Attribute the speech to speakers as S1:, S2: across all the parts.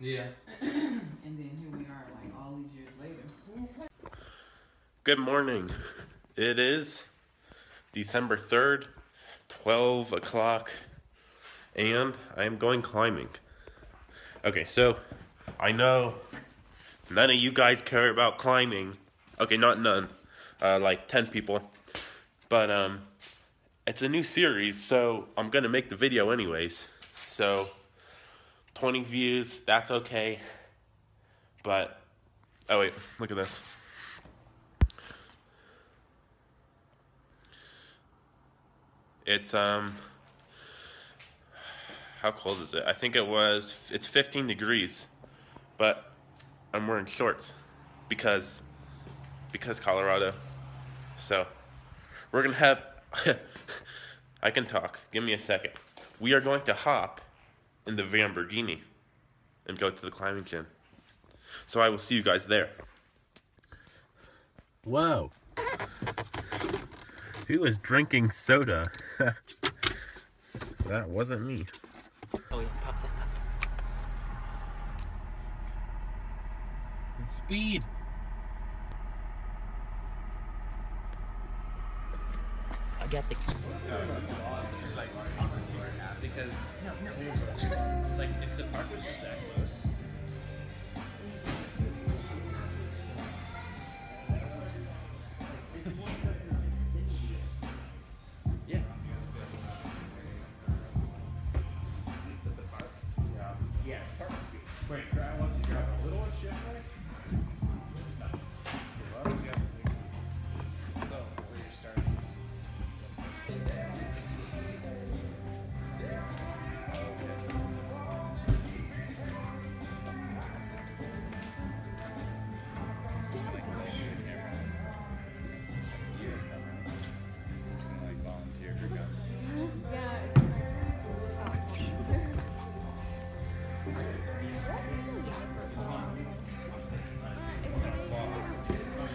S1: Yeah.
S2: and then here we are, like all these years later.
S3: Good morning. It is December 3rd, 12 o'clock, and I am going climbing. Okay, so I know none of you guys care about climbing. Okay, not none, uh, like 10 people. But, um, it's a new series, so I'm gonna make the video anyways. So, 20 views, that's okay. But, oh wait, look at this. It's um how cold is it? I think it was it's 15 degrees. But I'm wearing shorts because because Colorado. So, we're to have I can talk. Give me a second. We are going to hop in the Lamborghini and go to the climbing gym. So I will see you guys there. Whoa. Who was drinking soda? that wasn't me.
S1: Oh yeah, pop that up.
S3: Speed.
S1: I got the key.
S3: Because, like, if the park was just that close. Yeah.
S4: Yeah, once you grab a little shit, right?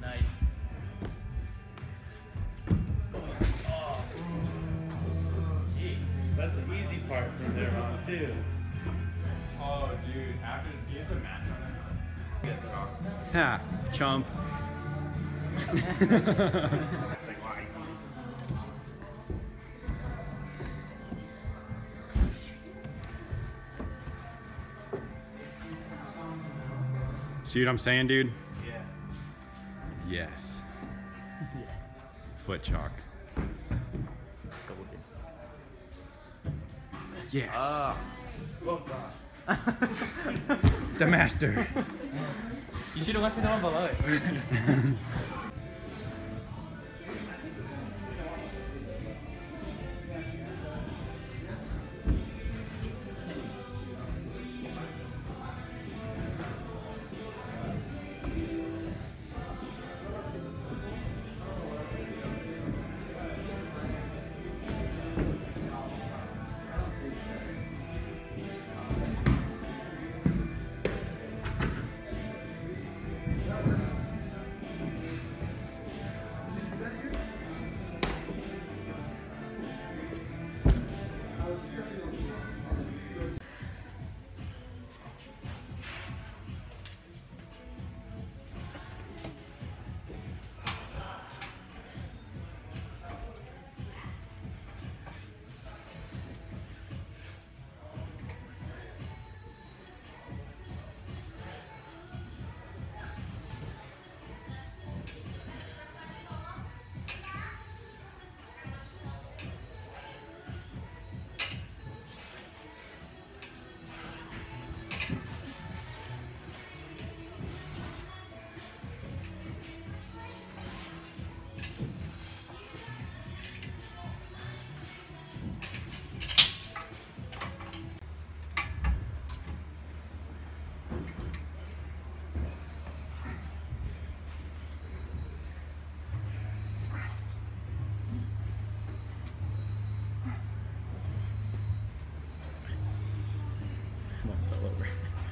S5: Nice. Oh.
S1: Gee.
S4: That's the easy part from there on too. Oh, dude! After do you have to match on that? Get chalk.
S6: See what I'm saying, dude?
S4: Yeah.
S6: Yes. Foot chalk. Yes.
S1: Ah.
S4: Oh god.
S6: the master.
S1: You should have left it on below.
S6: almost fell over.